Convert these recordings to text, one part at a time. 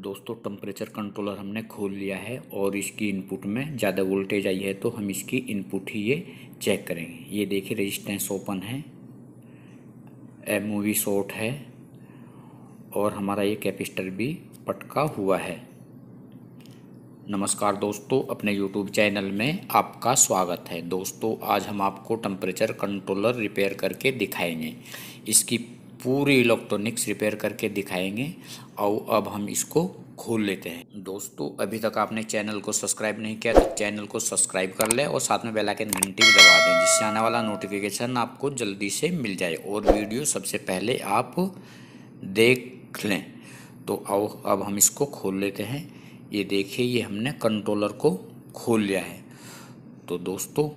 दोस्तों temperature controller हमने खोल लिया है और इसकी इनपुट में ज़्यादा वोल्टेज आई है तो हम इसकी इनपुट ही ये चेक करेंगे। ये देखिए रेजिस्टेंस ओपन है एम शॉर्ट है और हमारा ये कैपेसिटर भी पटका हुआ है। नमस्कार दोस्तों, अपने यूट्यूब चैनल में आपका स्वागत है। दोस्तों, आज हम आपको टेम्परेचर कंट्रोलर रिपेयर करके दिखाएँगे। इसकी पूरी इलेक्ट्रॉनिक्स रिपेयर करके दिखाएँगे। और अब हम इसको खोल लेते हैं। दोस्तों, अभी तक आपने चैनल को सब्सक्राइब नहीं किया तो चैनल को सब्सक्राइब कर लें और साथ में बेल आइकन घंटी भी दबा दें, जिससे आने वाला नोटिफिकेशन आपको जल्दी से मिल जाए। और वीडियो सबसे पहले आप देख लें। तो अब हम इसको खोल लेते हैं। ये देखिए, ये हमने कंट्रोलर को खोल लिया है। तो दोस्तों,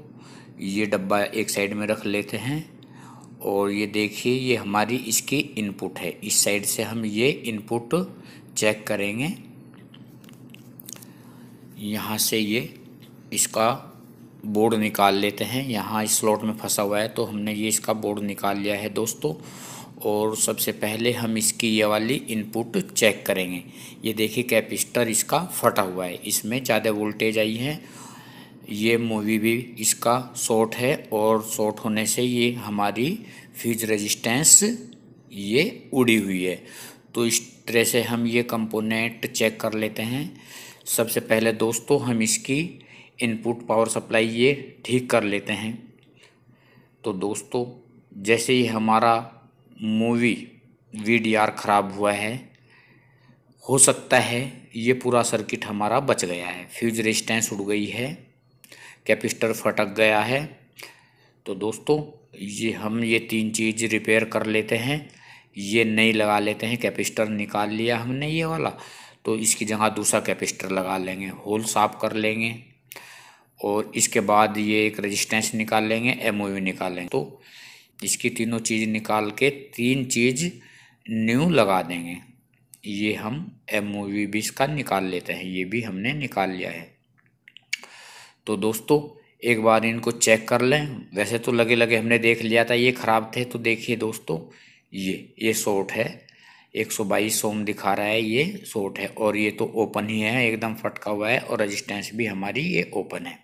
ये डब्बा एक साइड में रख लेते हैं। और ये देखिए, ये हमारी इसकी इनपुट है। इस साइड से हम ये इनपुट चेक करेंगे। यहाँ से ये इसका बोर्ड निकाल लेते हैं। यहाँ इस स्लॉट में फंसा हुआ है तो हमने ये इसका बोर्ड निकाल लिया है दोस्तों। और सबसे पहले हम इसकी ये वाली इनपुट चेक करेंगे। ये देखिए कैपिस्टर इसका फटा हुआ है। इसमें ज़्यादा वोल्टेज आई है ये मूवी भी इसका शॉर्ट है और शॉर्ट होने से ये हमारी फ्यूज रेजिस्टेंस ये उड़ी हुई है। तो इस तरह से हम ये कंपोनेंट चेक कर लेते हैं। सबसे पहले दोस्तों हम इसकी इनपुट पावर सप्लाई ये ठीक कर लेते हैं। तो दोस्तों, जैसे ही हमारा मूवी वी डी आर ख़राब हुआ है, हो सकता है ये पूरा सर्किट हमारा बच गया है। फ्यूज रेजिस्टेंस उड़ गई है। कैपिस्टर फटक गया है। तो दोस्तों, ये हम ये तीन चीज़ रिपेयर कर लेते हैं। ये नई लगा लेते हैं, कैपिस्टर निकाल लिया हमने ये वाला। तो इसकी जगह दूसरा कैपिस्टर लगा लेंगे, होल साफ़ कर लेंगे। और इसके बाद ये एक रेजिस्टेंस निकाल लेंगे एमओवी निकाल लेंगे। तो इसकी तीनों चीज़ निकाल के तीन चीज़ न्यू लगा देंगे। ये हम एम भी इसका निकाल लेते हैं, ये भी हमने निकाल लिया है। तो दोस्तों, एक बार इनको चेक कर लें। वैसे तो लगे लगे हमने देख लिया था, ये ख़राब थे तो देखिए दोस्तों, ये ये शॉर्ट है। 122 ओम दिखा रहा है, ये शॉर्ट है और ये तो ओपन ही है, एकदम फटका हुआ है और रजिस्टेंस भी हमारी ये ओपन है।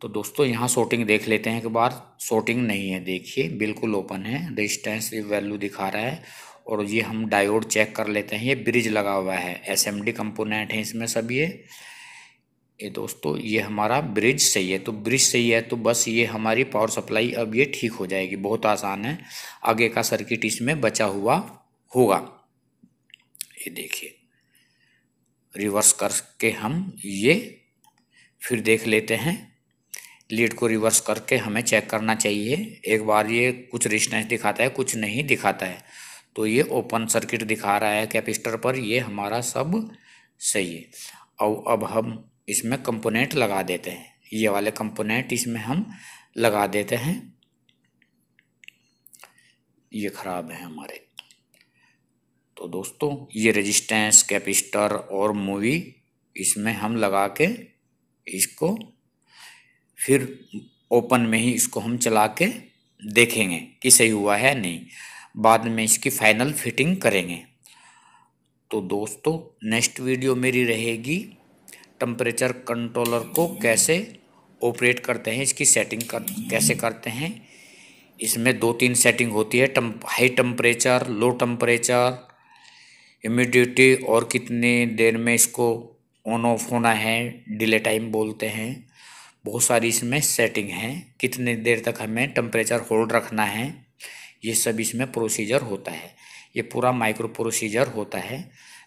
तो दोस्तों, यहाँ शॉर्टिंग देख लेते हैं एक बार। शॉर्टिंग नहीं है, देखिए, बिल्कुल ओपन है। रजिस्टेंस वैल्यू दिखा रहा है और ये हम डायोड चेक कर लेते हैं। ये ब्रिज लगा हुआ है एस एम डी कंपोनेंट है इसमें सब ये। ये दोस्तों, ये हमारा ब्रिज सही है। तो ब्रिज सही है तो बस ये हमारी पावर सप्लाई अब ये ठीक हो जाएगी। बहुत आसान है। आगे का सर्किट इसमें बचा हुआ होगा। ये देखिए। रिवर्स करके हम ये फिर देख लेते हैं। लीड को रिवर्स करके हमें चेक करना चाहिए। एक बार ये कुछ रिस्टेंस दिखाता है, कुछ नहीं दिखाता है। तो ये ओपन सर्किट दिखा रहा है कैपिस्टर पर। ये हमारा सब सही है। और अब हम इसमें कंपोनेंट लगा देते हैं। ये वाले कंपोनेंट इसमें हम लगा देते हैं। ये ख़राब है हमारे। तो दोस्तों, ये रेजिस्टेंस कैपिस्टर और मूवी इसमें हम लगा के इसको फिर ओपन में ही इसको हम चला के देखेंगे कि सही हुआ है नहीं। बाद में इसकी फाइनल फिटिंग करेंगे। तो दोस्तों नेक्स्ट वीडियो मेरी रहेगी टम्परेचर कंट्रोलर को कैसे ऑपरेट करते हैं, इसकी सेटिंग कर, कैसे करते हैं। इसमें दो तीन सेटिंग होती है टम high temperature low temperature humidity और कितनी देर में इसको ऑन ऑफ़ होना है डिले टाइम बोलते हैं। बहुत सारी इसमें सेटिंग हैं, कितने देर तक हमें टम्परेचर होल्ड रखना है, ये सब इसमें प्रोसीजर होता है। ये पूरा माइक्रो प्रोसीजर होता है।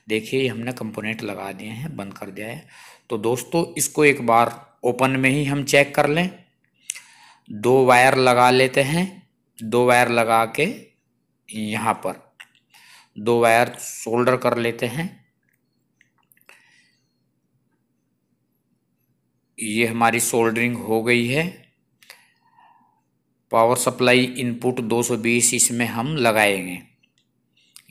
देखिए हमने कंपोनेंट लगा दिए हैं, बंद कर दिया है। तो दोस्तों, इसको एक बार ओपन में ही हम चेक कर लें। दो वायर लगा लेते हैं। दो वायर लगा के यहाँ पर दो वायर सोल्डर कर लेते हैं। ये हमारी सोल्डरिंग हो गई है। पावर सप्लाई इनपुट 220 इसमें हम लगाएँगे।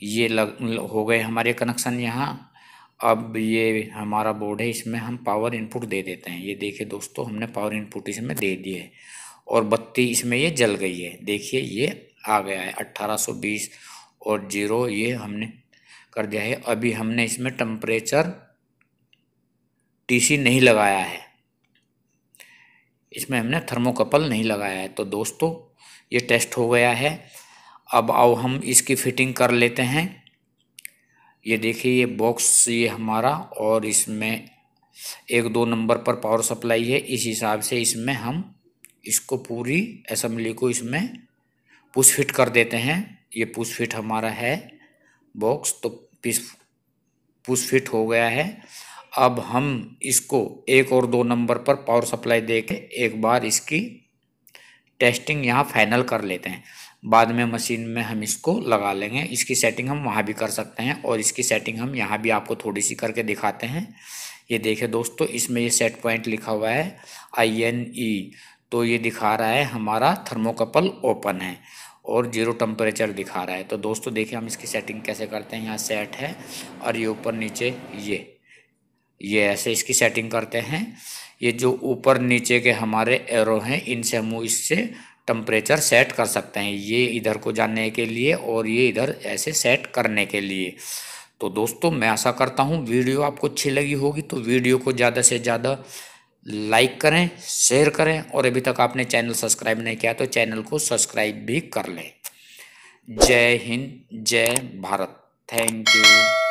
ये लग, हो गए हमारे कनेक्शन यहाँ। अब ये हमारा बोर्ड है, इसमें हम पावर इनपुट दे देते हैं। ये देखिए दोस्तों, हमने पावर इनपुट इसमें दे दिए और बत्ती इसमें ये जल गई है। देखिए ये आ गया है 1820 और ज़ीरो ये हमने कर दिया है। अभी हमने इसमें टेम्परेचर टीसी नहीं लगाया है। इसमें हमने थर्मोकपल नहीं लगाया है। तो दोस्तों, ये टेस्ट हो गया है। अब आओ हम इसकी फिटिंग कर लेते हैं। ये देखिए, ये बॉक्स ये हमारा और इसमें एक दो नंबर पर पावर सप्लाई है। इस हिसाब से इसमें हम इसको पूरी असम्बली को इसमें पुश फिट कर देते हैं। ये पुश फिट हमारा है बॉक्स तो पिस पुश फिट हो गया है। अब हम इसको एक और दो नंबर पर पावर सप्लाई दे के एक बार इसकी टेस्टिंग यहाँ फाइनल कर लेते हैं। बाद में मशीन में हम इसको लगा लेंगे। इसकी सेटिंग हम वहाँ भी कर सकते हैं और इसकी सेटिंग हम यहाँ भी आपको थोड़ी सी करके दिखाते हैं। ये देखिए दोस्तों, इसमें ये सेट पॉइंट लिखा हुआ है आई एन ई तो ये दिखा रहा है, हमारा थर्मोकपल ओपन है और ज़ीरो टेम्परेचर दिखा रहा है। तो दोस्तों, देखिए हम इसकी सेटिंग कैसे करते हैं। यहाँ सेट है और ये ऊपर नीचे ये। ये ऐसे इसकी सेटिंग करते हैं। ये जो ऊपर नीचे के हमारे एरो हैं, इनसे हम इससे टेम्परेचर सेट कर सकते हैं ये इधर को जानने के लिए और ये इधर ऐसे सेट करने के लिए। तो दोस्तों, मैं आशा करता हूँ वीडियो आपको अच्छी लगी होगी तो वीडियो को ज़्यादा से ज़्यादा लाइक करें शेयर करें और अभी तक आपने चैनल सब्सक्राइब नहीं किया तो चैनल को सब्सक्राइब भी कर लें। जय हिंद, जय भारत। Thank you